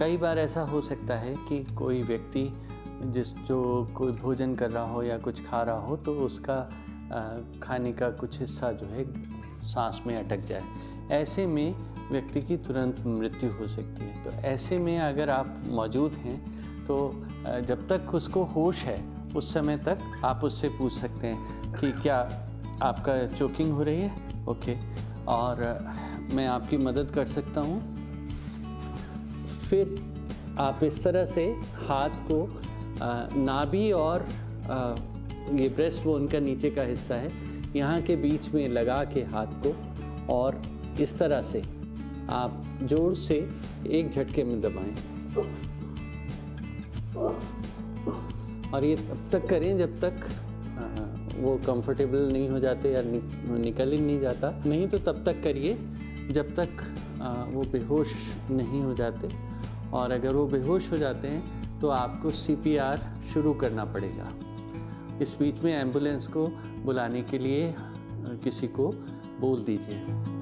कई बार ऐसा हो सकता है कि कोई व्यक्ति जिस जो कोई भोजन कर रहा हो या कुछ खा रहा हो तो उसका खाने का कुछ हिस्सा जो है, सांस में अटक जाए। ऐसे में व्यक्ति की तुरंत मृत्यु हो सकती है। तो ऐसे में अगर आप मौजूद हैं तो जब तक उसको होश है, उस समय तक आप उससे पूछ सकते हैं कि क्या आपका चोकिंग हो रही है? ओके और, मैं आपकी मदद कर सकता हूँ। फिर आप इस तरह से हाथ को नाभि और ये ब्रेस्ट बोन का नीचे का हिस्सा है यहाँ के बीच में लगा के हाथ को और इस तरह से आप ज़ोर से एक झटके में दबाएँ। और ये तब तक करें जब तक वो कंफर्टेबल नहीं हो जाते या नि, निकल ही नहीं जाता। नहीं तो तब तक करिए जब तक वो बेहोश नहीं हो जाते। और अगर वो बेहोश हो जाते हैं तो आपको सीपीआर शुरू करना पड़ेगा। इस बीच में एंबुलेंस को बुलाने के लिए किसी को बोल दीजिए।